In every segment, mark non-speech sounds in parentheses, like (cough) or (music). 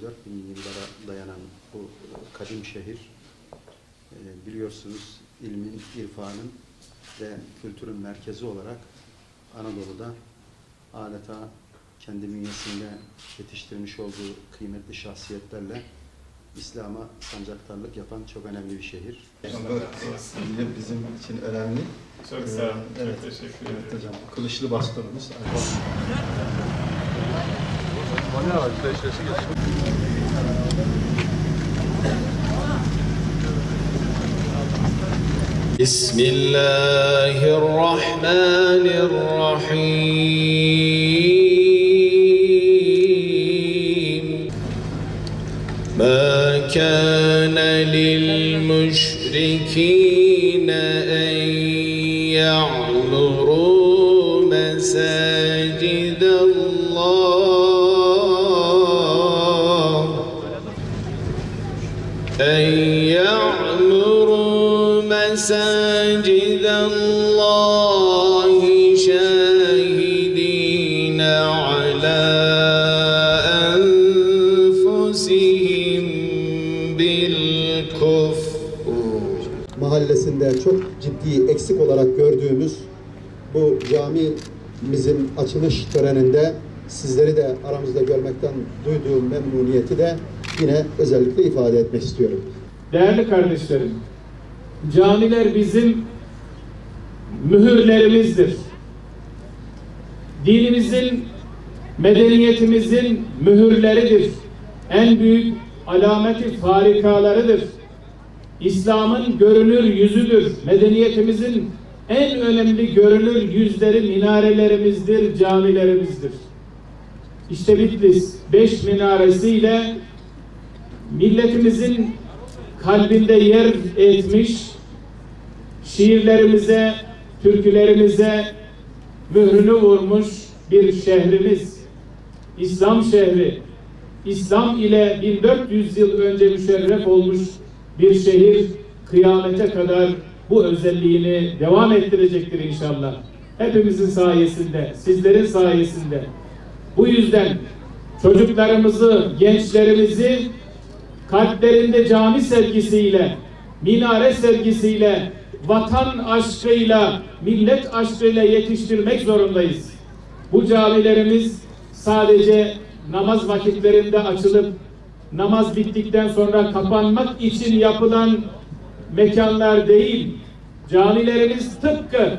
4000 yıllara dayanan bu kadim şehir e, biliyorsunuz ilmin, irfanın ve kültürün merkezi olarak Anadolu'da adeta kendi bünyesinde yetiştirmiş olduğu kıymetli şahsiyetlerle İslam'a sancaktarlık yapan çok önemli bir şehir. Bu bizim için önemli. Çok sağ olun. Ee, Evet, Çok teşekkür evet ederim. hocam. Kılıçlı bastonumuz. (laughs) بسم الله الرحمن الرحيم. ما كان للمشركين أن يعمروا مساجد أن يعمروا مساجد الله شاهدين على أنفسهم بالكفر mahallesinde çok ciddi eksik olarak gördüğümüz bu camimizin açılış töreninde sizleri de aramızda görmekten duyduğum memnuniyeti de yine özellikle ifade etmek istiyorum. Değerli kardeşlerim, camiler bizim mühürlerimizdir. Dinimizin, medeniyetimizin mühürleridir. En büyük alameti farikalarıdır. İslam'ın görünür yüzüdür. Medeniyetimizin en önemli görünür yüzleri minarelerimizdir, camilerimizdir. İşte Bitlis beş minaresiyle milletimizin kalbinde yer etmiş, şiirlerimize, türkülerimize mührünü vurmuş bir şehrimiz. İslam şehri, İslam ile 1400 yıl önce müşerref olmuş bir şehir kıyamete kadar bu özelliğini devam ettirecektir inşallah. Hepimizin sayesinde, sizlerin sayesinde. Bu yüzden çocuklarımızı, gençlerimizi kalplerinde cami sevgisiyle, minare sevgisiyle, vatan aşkıyla, millet aşkıyla yetiştirmek zorundayız. Bu camilerimiz sadece namaz vakitlerinde açılıp namaz bittikten sonra kapanmak için yapılan mekanlar değil. Camilerimiz tıpkı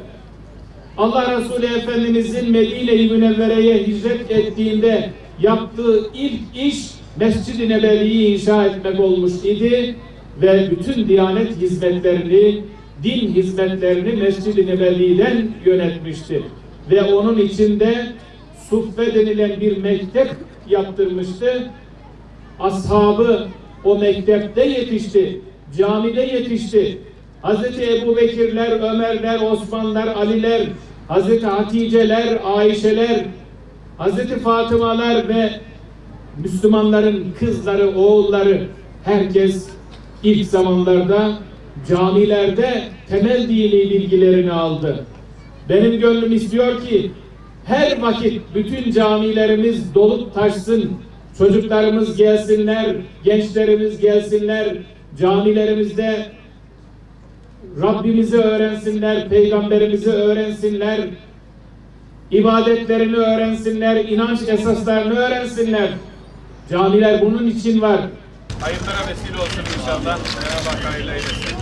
Allah Resulü Efendimizin Medine-i Münevvere'ye hicret ettiğinde yaptığı ilk iş Mescid-i Nebevi'yi inşa etmek olmuş idi ve bütün diyanet hizmetlerini, din hizmetlerini Mescid-i Nebevi'den yönetmişti. Ve onun içinde Suffe denilen bir mektep yaptırmıştı. Ashabı o mektepte yetişti, camide yetişti. Hazreti Ebu Bekirler, Ömerler, Osmanlar, Aliler, Hazreti Haticeler, Ayşeler, Hazreti Fatımalar ve Müslümanların kızları, oğulları herkes ilk zamanlarda camilerde temel dini bilgilerini aldı. Benim gönlüm istiyor ki her vakit bütün camilerimiz dolup taşsın. Çocuklarımız gelsinler, gençlerimiz gelsinler. Camilerimizde Rabbimizi öğrensinler, peygamberimizi öğrensinler. ibadetlerini öğrensinler, inanç esaslarını öğrensinler. Camiler bunun için var. Hayırlara vesile olsun inşallah. Cenab-ı hayırlı eylesin.